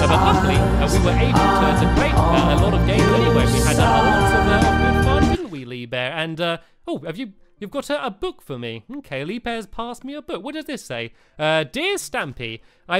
So, but luckily, uh, we were able to, to uh, a lot of games anyway. We had uh, lot of uh, good fun, didn't we, Lee Bear? And uh, oh, have you? You've got a, a book for me. Okay, Lee Bear's passed me a book. What does this say? Uh, Dear Stampy, I